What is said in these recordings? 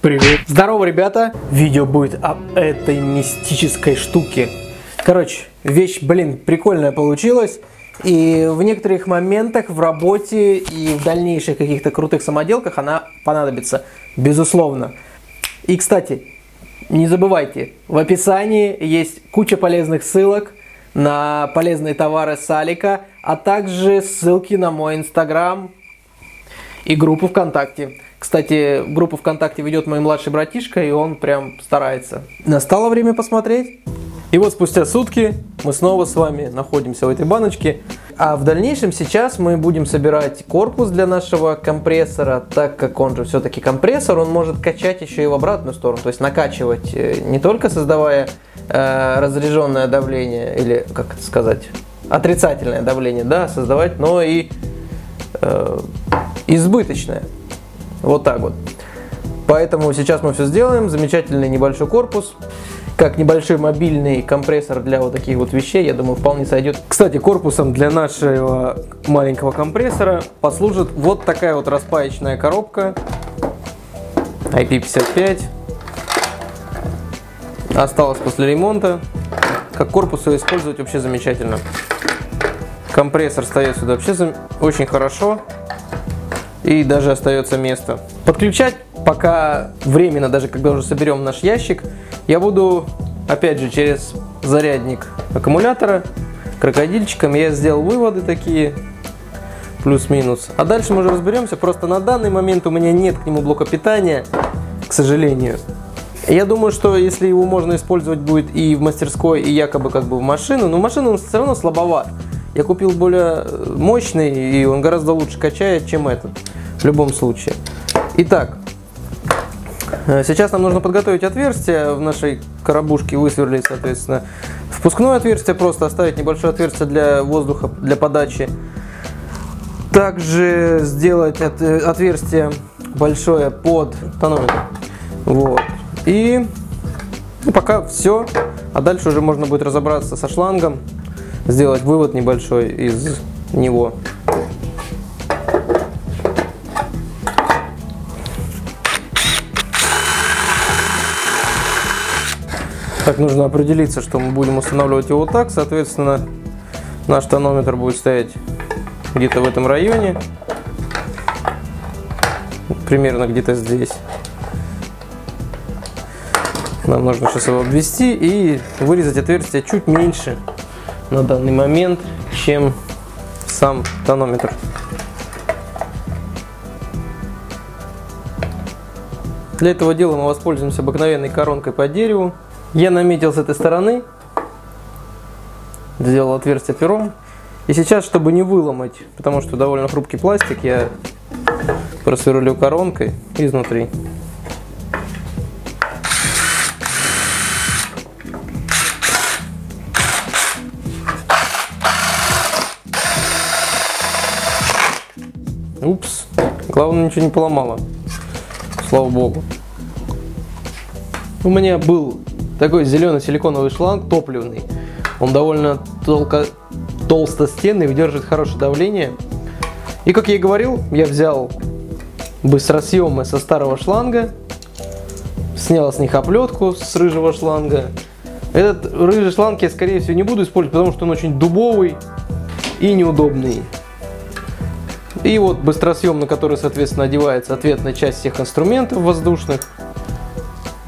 Привет. Здорово, ребята. Видео будет об этой мистической штуке. Короче, вещь, блин, прикольная получилась. И в некоторых моментах в работе и в дальнейших каких-то крутых самоделках она понадобится, безусловно. И, кстати, не забывайте, в описании есть куча полезных ссылок на полезные товары Салика, а также ссылки на мой инстаграм и группу ВКонтакте. Кстати, группу ВКонтакте ведет мой младший братишка, и он прям старается. Настало время посмотреть. И вот спустя сутки мы снова с вами находимся в этой баночке. А в дальнейшем сейчас мы будем собирать корпус для нашего компрессора, так как он же все-таки компрессор, он может качать еще и в обратную сторону, то есть накачивать, э, не только создавая э, разряженное давление, или как это сказать, отрицательное давление, да, создавать, но и э, избыточное. Вот так вот. Поэтому сейчас мы все сделаем. Замечательный небольшой корпус. Как небольшой мобильный компрессор для вот таких вот вещей, я думаю, вполне сойдет. Кстати, корпусом для нашего маленького компрессора послужит вот такая вот распаечная коробка IP55. Осталось после ремонта. Как корпус ее использовать вообще замечательно. Компрессор стоит сюда вообще очень хорошо и даже остается место. Подключать пока временно, даже когда уже соберем наш ящик, я буду, опять же, через зарядник аккумулятора, крокодильчиком. Я сделал выводы такие, плюс-минус. А дальше мы уже разберемся. Просто на данный момент у меня нет к нему блока питания, к сожалению. Я думаю, что если его можно использовать будет и в мастерской, и якобы как бы в машину, но машину он все равно слабоват. Я купил более мощный, и он гораздо лучше качает, чем этот в любом случае. Итак, э, сейчас нам нужно подготовить отверстие в нашей коробушке, высверлить, соответственно, впускное отверстие, просто оставить небольшое отверстие для воздуха, для подачи. Также сделать отверстие большое под тонометр. Вот. И ну, пока все. А дальше уже можно будет разобраться со шлангом, сделать вывод небольшой из него. Так, нужно определиться, что мы будем устанавливать его так. Соответственно, наш тонометр будет стоять где-то в этом районе. Примерно где-то здесь. Нам нужно сейчас его обвести и вырезать отверстие чуть меньше на данный момент, чем сам тонометр. Для этого дела мы воспользуемся обыкновенной коронкой по дереву. Я наметил с этой стороны, сделал отверстие пером. И сейчас, чтобы не выломать, потому что довольно хрупкий пластик, я просверлю коронкой изнутри. Упс. Главное, ничего не поломало. Слава богу. У меня был такой зеленый силиконовый шланг топливный. Он довольно толко, толстостенный, выдерживает хорошее давление. И как я и говорил, я взял быстросъемы со старого шланга, снял с них оплетку с рыжего шланга. Этот рыжий шланг я, скорее всего, не буду использовать, потому что он очень дубовый и неудобный. И вот быстросъем, на который, соответственно, одевается ответная часть всех инструментов воздушных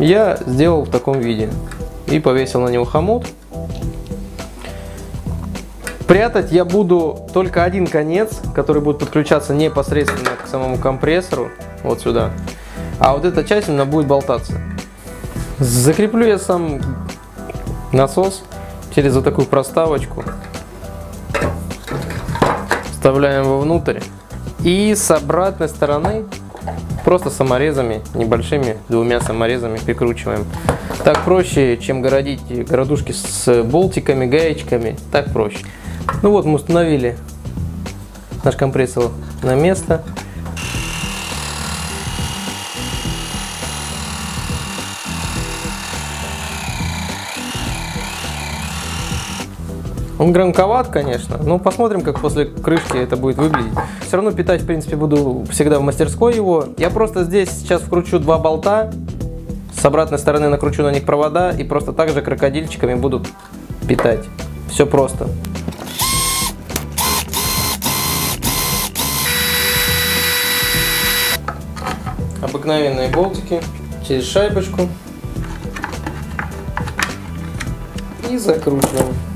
я сделал в таком виде и повесил на него хомут. Прятать я буду только один конец, который будет подключаться непосредственно к самому компрессору, вот сюда. А вот эта часть у меня будет болтаться. Закреплю я сам насос через вот такую проставочку. Вставляем его внутрь. И с обратной стороны Просто саморезами, небольшими двумя саморезами прикручиваем. Так проще, чем городить городушки с болтиками, гаечками. Так проще. Ну вот, мы установили наш компрессор на место. Он громковат, конечно, но посмотрим, как после крышки это будет выглядеть. Все равно питать, в принципе, буду всегда в мастерской его. Я просто здесь сейчас вкручу два болта, с обратной стороны накручу на них провода и просто так же крокодильчиками буду питать. Все просто. Обыкновенные болтики через шайбочку и закручиваем.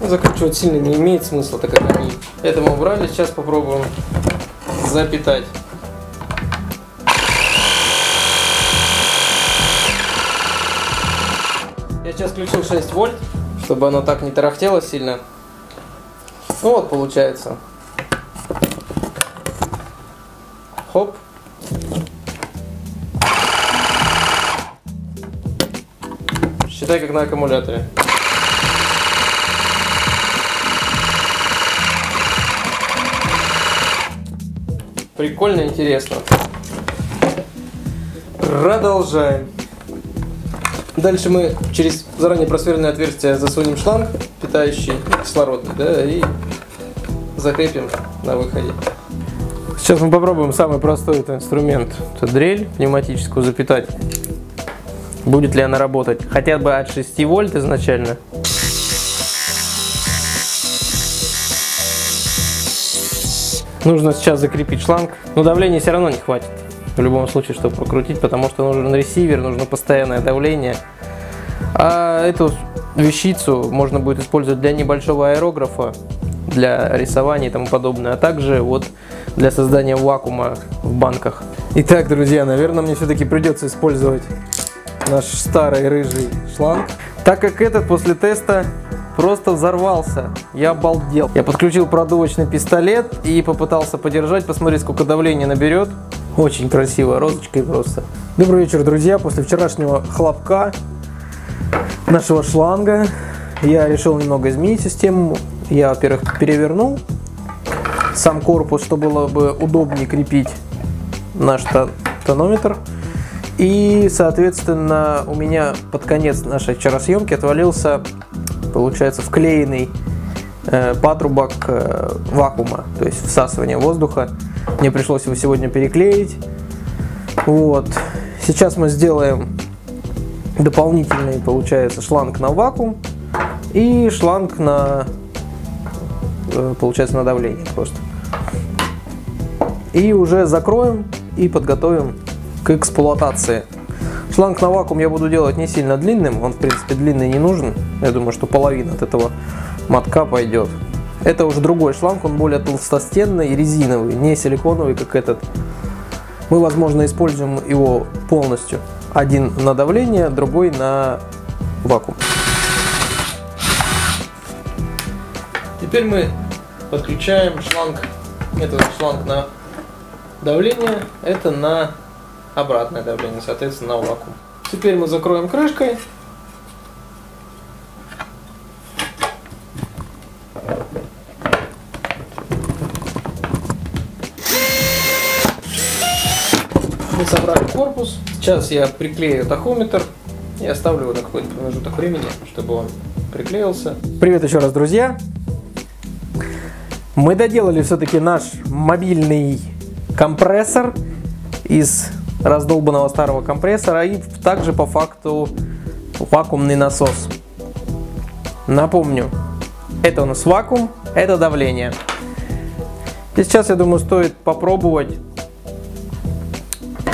Закручивать сильно не имеет смысла, так как они это мы убрали. Сейчас попробуем запитать. Я сейчас включил 6 вольт, чтобы оно так не тарахтело сильно. Ну вот получается. Хоп. Считай как на аккумуляторе. Прикольно, интересно. Продолжаем. Дальше мы через заранее просверленное отверстие засунем шланг, питающий кислородный, да, и закрепим на выходе. Сейчас мы попробуем самый простой этот инструмент. Это дрель пневматическую запитать. Будет ли она работать? Хотя бы от 6 вольт изначально. Нужно сейчас закрепить шланг, но давления все равно не хватит. В любом случае, чтобы прокрутить, потому что нужен ресивер, нужно постоянное давление. А эту вещицу можно будет использовать для небольшого аэрографа, для рисования и тому подобное, а также вот для создания вакуума в банках. Итак, друзья, наверное, мне все-таки придется использовать наш старый рыжий шланг, так как этот после теста просто взорвался. Я обалдел. Я подключил продувочный пистолет и попытался подержать, посмотреть, сколько давления наберет. Очень красиво, розочкой просто. Добрый вечер, друзья. После вчерашнего хлопка нашего шланга я решил немного изменить систему. Я, во-первых, перевернул сам корпус, чтобы было бы удобнее крепить наш тонометр. И, соответственно, у меня под конец нашей вчера съемки отвалился получается вклеенный э, патрубок э, вакуума, то есть всасывание воздуха. Мне пришлось его сегодня переклеить. Вот. Сейчас мы сделаем дополнительный, получается, шланг на вакуум и шланг на, э, получается, на давление просто. И уже закроем и подготовим к эксплуатации. Шланг на вакуум я буду делать не сильно длинным, он в принципе длинный не нужен. Я думаю, что половина от этого мотка пойдет. Это уже другой шланг, он более толстостенный резиновый, не силиконовый, как этот. Мы, возможно, используем его полностью. Один на давление, другой на вакуум. Теперь мы подключаем шланг, это шланг на давление, это на обратное давление, соответственно, на вакуум. Теперь мы закроем крышкой. Мы собрали корпус. Сейчас я приклею тахометр и оставлю его на какой-то промежуток времени, чтобы он приклеился. Привет еще раз, друзья! Мы доделали все-таки наш мобильный компрессор из раздолбанного старого компрессора и также по факту вакуумный насос. Напомню, это у нас вакуум, это давление. И сейчас, я думаю, стоит попробовать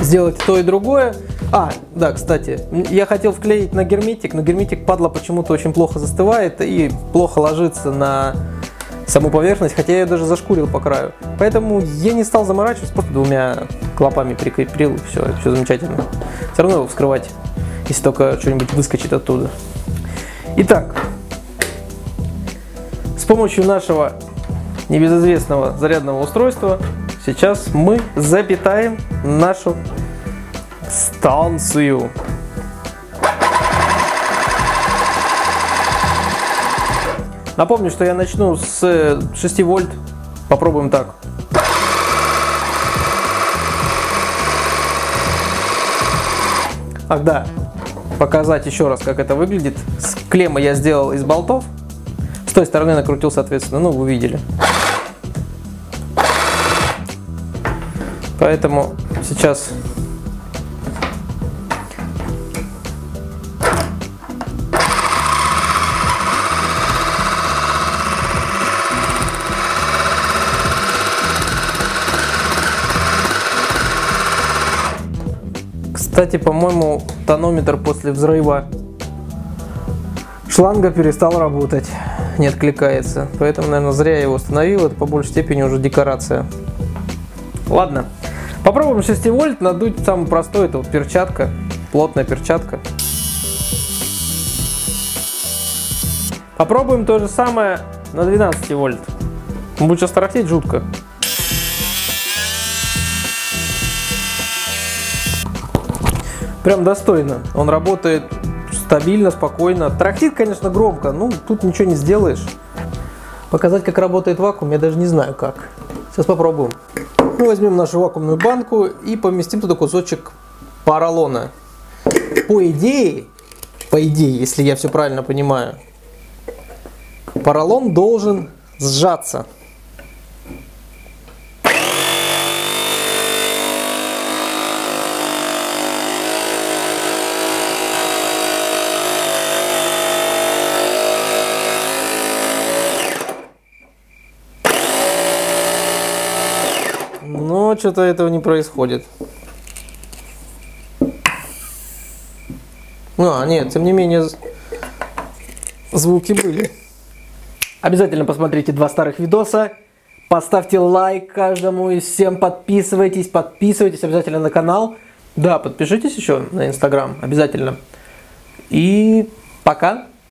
сделать то и другое. А, да, кстати, я хотел вклеить на герметик, но герметик падла почему-то очень плохо застывает и плохо ложится на саму поверхность, хотя я ее даже зашкурил по краю. Поэтому я не стал заморачиваться, просто двумя клапами прикрепил, и все, все замечательно. Все равно его вскрывать, если только что-нибудь выскочит оттуда. Итак, с помощью нашего небезызвестного зарядного устройства сейчас мы запитаем нашу станцию. Напомню, что я начну с 6 вольт. Попробуем так. Ах да, показать еще раз, как это выглядит. Клеммы я сделал из болтов. С той стороны накрутил, соответственно, ну, вы видели. Поэтому сейчас Кстати, по-моему, тонометр после взрыва шланга перестал работать, не откликается. Поэтому, наверное, зря я его установил. Это по большей степени уже декорация. Ладно. Попробуем 6 вольт надуть самый простой. Это вот перчатка, плотная перчатка. Попробуем то же самое на 12 вольт. будет сейчас тарахтеть жутко. Прям достойно. Он работает стабильно, спокойно. Трактит, конечно, громко, ну тут ничего не сделаешь. Показать, как работает вакуум, я даже не знаю как. Сейчас попробуем. Мы возьмем нашу вакуумную банку и поместим туда кусочек поролона. По идее, по идее, если я все правильно понимаю, поролон должен сжаться. Но что-то этого не происходит. Ну, а, нет, тем не менее, звуки были. Обязательно посмотрите два старых видоса. Поставьте лайк каждому и всем подписывайтесь, подписывайтесь обязательно на канал. Да, подпишитесь еще на инстаграм, обязательно. И пока.